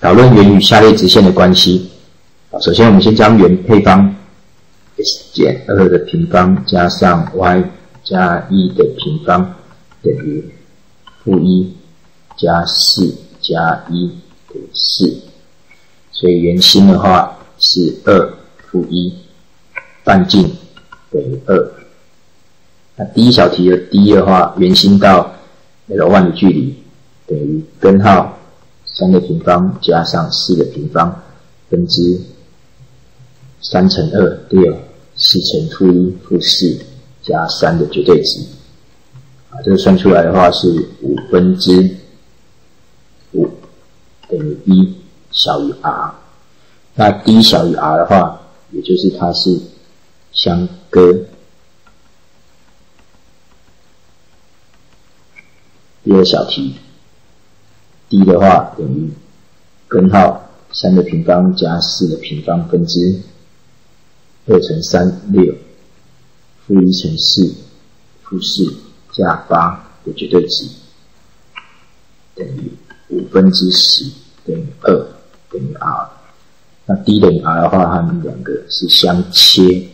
讨论圆与下列直线的关系。首先，我们先将圆配方 x 减二的平方加上 y 加一的平方等于负一加四加一等于四，所以圆心的话是二负一，半径等于二。那第一小题的第一的话，圆心到 L1 的距离等于根号三的平方加上四的平方分之三乘二六四乘负一负四加三的绝对值。啊，这个算出来的话是五分之五等于一小于 r。那 d 小于 r 的话，也就是它是相隔。第二小题，d 的话等于根号三的平方加四的平方分之二乘三六负一乘四负四加八的绝对值等于五分之十等于二等于 r。那 d 等于 r 的话，它们两个是相切，